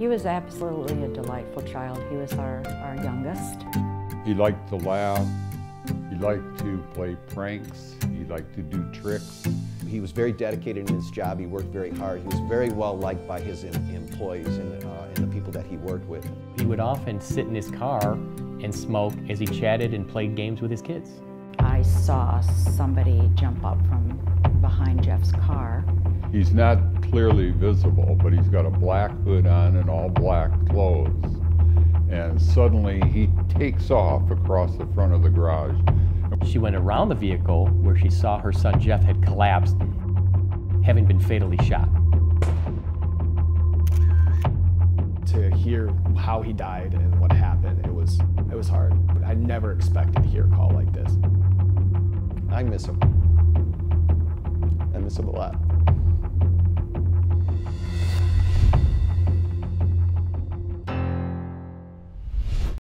He was absolutely a delightful child. He was our, our youngest. He liked to laugh. He liked to play pranks. He liked to do tricks. He was very dedicated in his job. He worked very hard. He was very well liked by his employees and, uh, and the people that he worked with. He would often sit in his car and smoke as he chatted and played games with his kids. I saw somebody jump up from behind Jeff's car. He's not clearly visible, but he's got a black hood on and all black clothes. And suddenly he takes off across the front of the garage. She went around the vehicle where she saw her son Jeff had collapsed, having been fatally shot. To hear how he died and what happened, it was it was hard. I never expected to hear a call like this. I miss him. I miss him a lot.